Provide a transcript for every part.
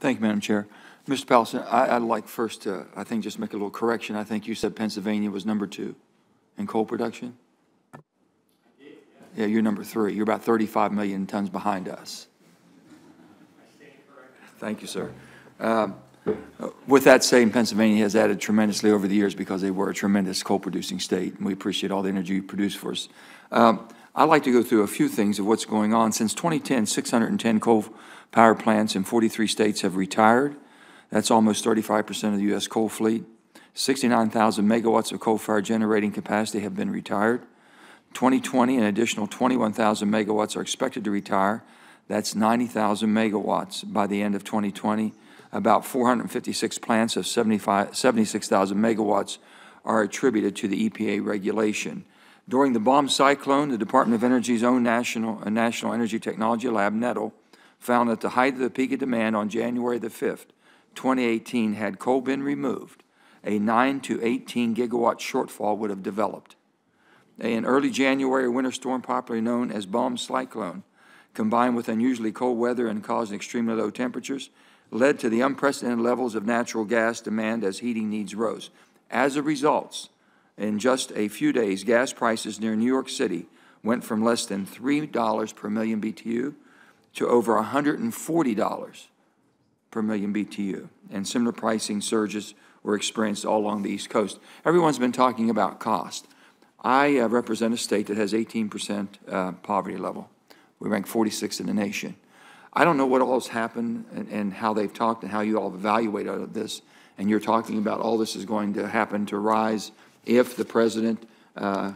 Thank you, Madam Chair. Mr. Powell, I, I'd like first to, I think, just make a little correction. I think you said Pennsylvania was number two in coal production? Yeah, you're number three. You're about 35 million tons behind us. Thank you, sir. Um, With that said, Pennsylvania has added tremendously over the years because they were a tremendous coal-producing state, and we appreciate all the energy you produce for us. Um, I'd like to go through a few things of what's going on. Since 2010, 610 coal power plants in 43 states have retired. That's almost 35% of the U.S. coal fleet. 69,000 megawatts of coal-fired generating capacity have been retired. 2020, an additional 21,000 megawatts are expected to retire. That's 90,000 megawatts by the end of 2020. About 456 plants of 76,000 megawatts are attributed to the EPA regulation. During the bomb cyclone, the Department of Energy's own National, uh, National Energy Technology Lab, NETL, found that the height of the peak of demand on January the 5th, 2018, had coal been removed, a 9 to 18 gigawatt shortfall would have developed. An early January winter storm, popularly known as bomb cyclone, combined with unusually cold weather and causing extremely low temperatures, led to the unprecedented levels of natural gas demand as heating needs rose. As a result, in just a few days, gas prices near New York City went from less than $3 per million BTU to over $140 per million BTU. And similar pricing surges were experienced all along the East Coast. Everyone's been talking about cost. I uh, represent a state that has 18% uh, poverty level. We rank 46th in the nation. I don't know what all has happened and, and how they've talked and how you all evaluate all of this. And you're talking about all this is going to happen to rise if the president, uh,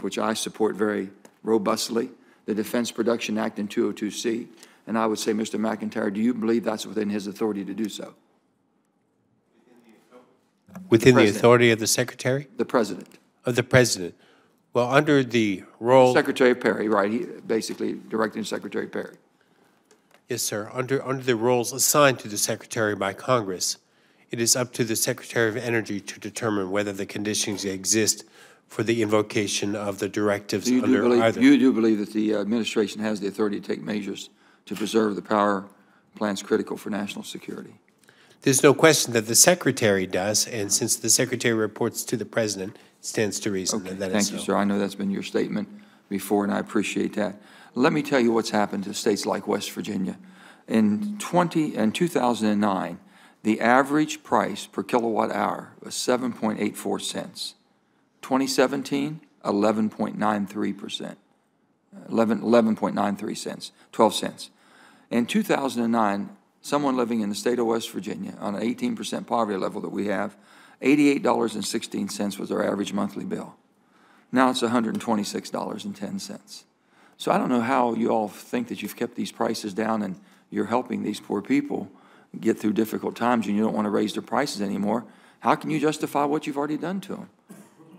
which I support very robustly, the Defense Production Act and 202C. And I would say, Mr. McIntyre, do you believe that's within his authority to do so? Within the President. authority of the Secretary? The president. Of the President? Well, under the role, Secretary Perry, right, he, basically directing Secretary Perry. yes, sir, under, under the roles assigned to the Secretary by Congress, it is up to the Secretary of Energy to determine whether the conditions exist for the invocation of the directives you do under believe, either. you do believe that the uh, administration has the authority to take measures to preserve the power plants critical for national security? There's no question that the Secretary does, and since the Secretary reports to the President, it stands to reason Okay, that that is thank so. you, sir. I know that's been your statement before, and I appreciate that. Let me tell you what's happened to states like West Virginia. In 20, in 2009, the average price per kilowatt hour was 7.84 cents. 2017, 11.93 percent. 11, 11.93 cents, 12 cents. In 2009, someone living in the state of West Virginia on an 18% poverty level that we have, $88.16 was our average monthly bill. Now it's $126.10. So I don't know how you all think that you've kept these prices down and you're helping these poor people get through difficult times and you don't want to raise their prices anymore. How can you justify what you've already done to them?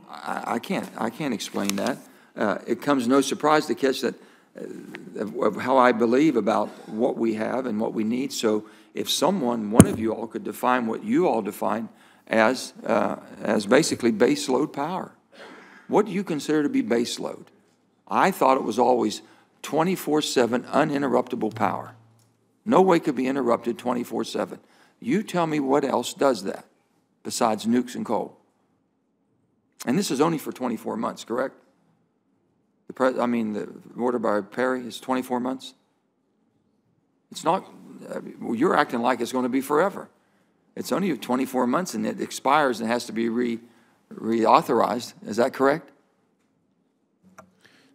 I, I can't, I can't explain that. Uh, it comes no surprise to catch that, uh, of- how I believe about what we have and what we need. So if someone, one of you all could define what you all define as, uh, as basically base load power. What do you consider to be base load? I thought it was always 24/7 uninterruptible power. No way could be interrupted 24/7. You tell me what else does that besides nukes and coal? And this is only for 24 months, correct? The I mean, the order by Perry is 24 months? It's not, uh, well, you're acting like it's going to be forever. It's only 24 months and it expires and has to be re, reauthorized. Is that correct?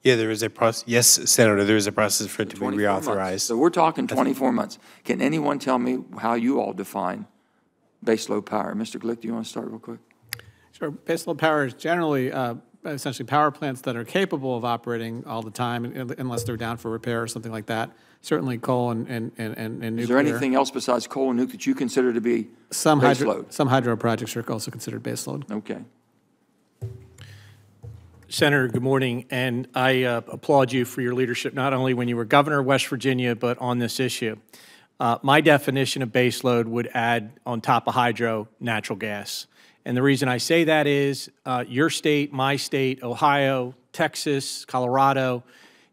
Yeah, there is a process, yes, Senator, there is a process for it to be 24 months. reauthorized. So we're talking 24 months. Can anyone tell me how you all define baseload power? Mr. Glick, do you want to start real quick? Sure. Baseload power is generally uh, essentially power plants that are capable of operating all the time unless they're down for repair or something like that. Certainly coal and, and, and, and and Is there anything else besides coal and nuke that you consider to be Some hydro, some hydro projects are also considered baseload. Okay. Senator, good morning, and I uh, applaud you for your leadership, not only when you were governor of West Virginia, but on this issue. Uh, My definition of baseload would add on top of hydro, natural gas. And the reason I say that is uh, your state, my state, Ohio, Texas, Colorado,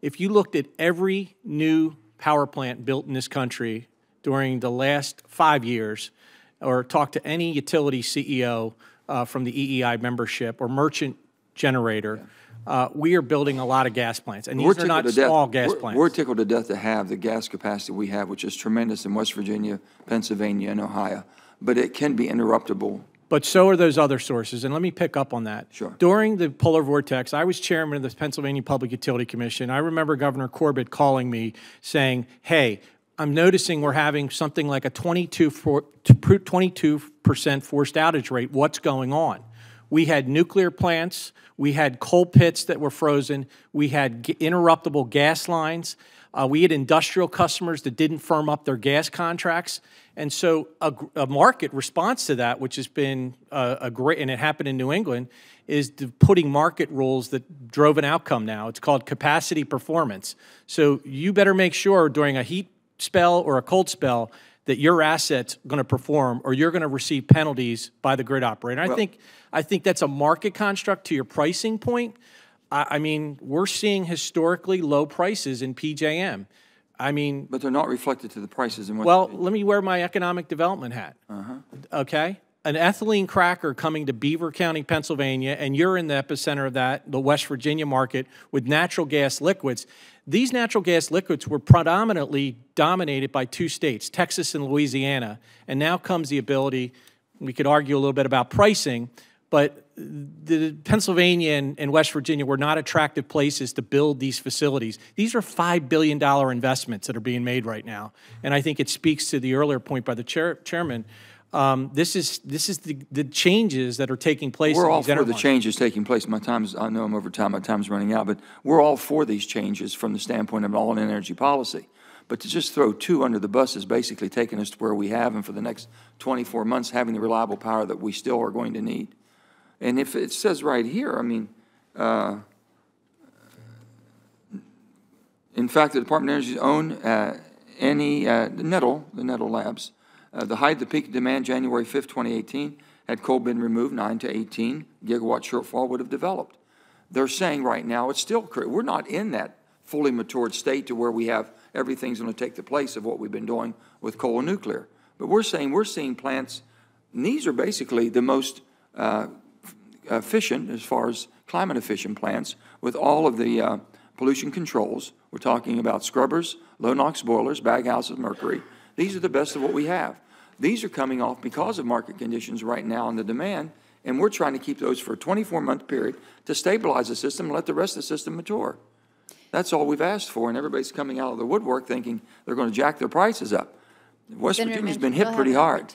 if you looked at every new power plant built in this country during the last five years, or talked to any utility CEO uh, from the EEI membership or merchant generator, uh, we are building a lot of gas plants. And We're these are not to death- small gas we're- plants. We're tickled to death to have the gas capacity we have, which is tremendous in West Virginia, Pennsylvania, and Ohio. But it can be interruptible. But so are those other sources, and let me pick up on that. Sure. During the polar vortex, I was chairman of the Pennsylvania Public Utility Commission. I remember Governor Corbett calling me saying, hey, I'm noticing we're having something like a 22 for- 22% forced outage rate. What's going on? We had nuclear plants, we had coal pits that were frozen, we had interruptible gas lines, uh, we had industrial customers that didn't firm up their gas contracts. And so a, a market response to that, which has been a, a great, and it happened in New England, is putting market rules that drove an outcome now. It's called capacity performance. So you better make sure during a heat spell or a cold spell that your asset's going to perform or you're going to receive penalties by the grid operator. I think, I think that's a market construct to your pricing point. I, I mean, we're seeing historically low prices in PJM. I mean, But they're not reflected to the prices in West well, let me wear my economic development hat. Uh-huh. Okay? An ethylene cracker coming to Beaver County, Pennsylvania, and you're in the epicenter of that, the West Virginia market, with natural gas liquids. These natural gas liquids were predominantly dominated by two states, Texas and Louisiana. And now comes the ability, we could argue a little bit about pricing, but the Pennsylvania and, and West Virginia were not attractive places to build these facilities. These are $5 billion investments that are being made right now. And I think it speaks to the earlier point by the chair, chairman. Um, this is, this is the, the changes that are taking place We're all for the changes taking place. My time's, I know I'm over time, my time's running out, but we're all for these changes from the standpoint of all in energy policy. But to just throw two under the bus is basically taking us to where we have and for the next 24 months, having the reliable power that we still are going to need. And if it says right here, I mean, uh, in fact, the Department of Energy's own, uh, any, uh, the Nettle, the Nettle Labs, uh, the height of the peak demand, January 5th, 2018, had coal been removed, 9 to 18 gigawatt shortfall would have developed. They're saying right now it's still, we're not in that fully matured state to where we have, everything's going to take the place of what we've been doing with coal and nuclear. But we're saying, we're seeing plants, and these are basically the most uh, efficient as far as climate efficient plants with all of the uh, pollution controls. We're talking about scrubbers, low NOx boilers, baghouses, mercury. These are the best of what we have. These are coming off because of market conditions right now and the demand, and we're trying to keep those for a 24-month period to stabilize the system and let the rest of the system mature. That's all we've asked for, and everybody's coming out of the woodwork thinking they're going to jack their prices up. West Virginia's been hit pretty hard.